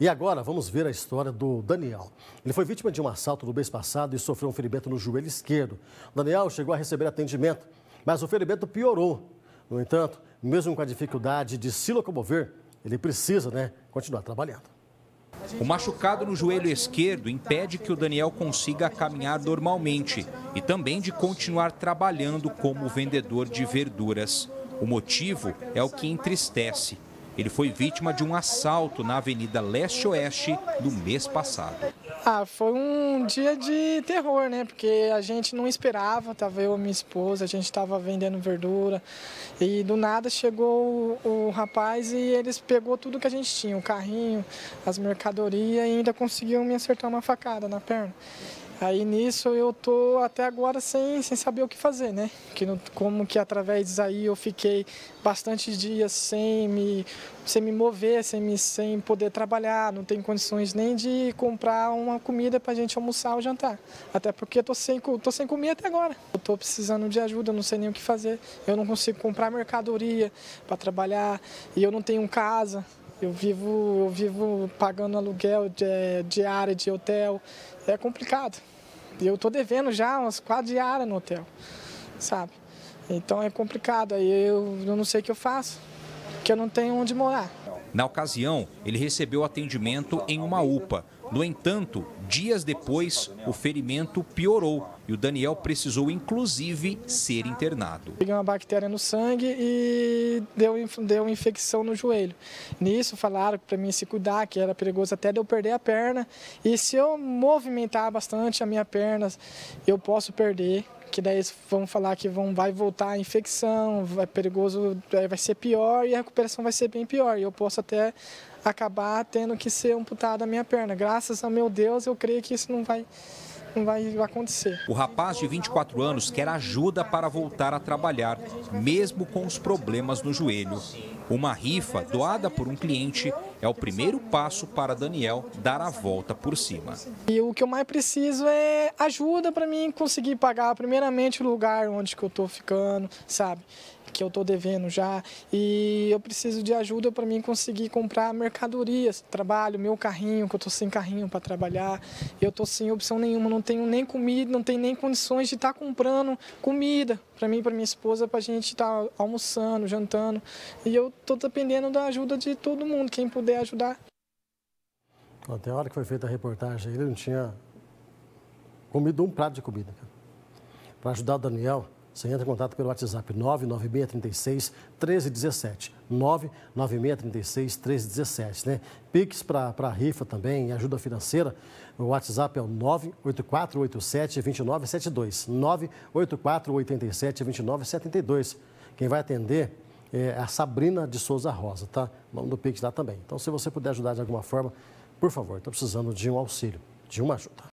E agora vamos ver a história do Daniel. Ele foi vítima de um assalto no mês passado e sofreu um ferimento no joelho esquerdo. O Daniel chegou a receber atendimento, mas o ferimento piorou. No entanto, mesmo com a dificuldade de se locomover, ele precisa né, continuar trabalhando. O machucado no joelho esquerdo impede que o Daniel consiga caminhar normalmente e também de continuar trabalhando como vendedor de verduras. O motivo é o que entristece. Ele foi vítima de um assalto na Avenida Leste-Oeste no mês passado. Ah, foi um dia de terror, né? Porque a gente não esperava, tava eu e minha esposa, a gente estava vendendo verdura e do nada chegou o, o, rapaz e eles pegou tudo que a gente tinha, o carrinho, as mercadorias e ainda conseguiu me acertar uma facada na perna. Aí nisso eu tô até agora sem, sem saber o que fazer, né? Que como que através disso aí eu fiquei bastante dias sem me, sem me mover, sem, me, sem poder trabalhar, não tenho condições nem de comprar uma comida para a gente almoçar ou jantar. Até porque tô sem, tô sem comida até agora. Eu tô precisando de ajuda, não sei nem o que fazer. Eu não consigo comprar mercadoria para trabalhar e eu não tenho casa. Eu vivo, eu vivo pagando aluguel de, diária de hotel. É complicado. Eu estou devendo já umas quatro diárias no hotel, sabe? Então é complicado. Aí eu, eu não sei o que eu faço, porque eu não tenho onde morar. Na ocasião, ele recebeu atendimento em uma UPA. No entanto, dias depois, o ferimento piorou e o Daniel precisou, inclusive, ser internado. Peguei uma bactéria no sangue e deu, deu infecção no joelho. Nisso, falaram para mim se cuidar, que era perigoso até de eu perder a perna. E se eu movimentar bastante a minha perna, eu posso perder que daí vão falar que vão, vai voltar a infecção, vai perigoso, vai ser pior e a recuperação vai ser bem pior. E eu posso até acabar tendo que ser amputada a minha perna. Graças a meu Deus, eu creio que isso não vai não vai acontecer. O rapaz de 24 anos quer ajuda para voltar a trabalhar, mesmo com os problemas no joelho. Uma rifa doada por um cliente é o primeiro passo para Daniel dar a volta por cima. E o que eu mais preciso é ajuda para mim conseguir pagar primeiramente o lugar onde que eu estou ficando, sabe? que eu estou devendo já e eu preciso de ajuda para mim conseguir comprar mercadorias, trabalho, meu carrinho, que eu estou sem carrinho para trabalhar, eu estou sem opção nenhuma, não tenho nem comida, não tenho nem condições de estar tá comprando comida para mim, para minha esposa, para a gente estar tá almoçando, jantando e eu estou dependendo da ajuda de todo mundo, quem puder ajudar. Até a hora que foi feita a reportagem, ele não tinha comido um prato de comida. Para ajudar o Daniel, você entra em contato pelo WhatsApp 99636 1317. 99636 1317, né? Pix para a rifa também, ajuda financeira. O WhatsApp é o 98487 2972. 98487 2972. Quem vai atender é a Sabrina de Souza Rosa, tá? O nome do Pix lá também. Então, se você puder ajudar de alguma forma, por favor, estou precisando de um auxílio, de uma ajuda.